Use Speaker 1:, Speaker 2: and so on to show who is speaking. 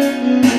Speaker 1: Música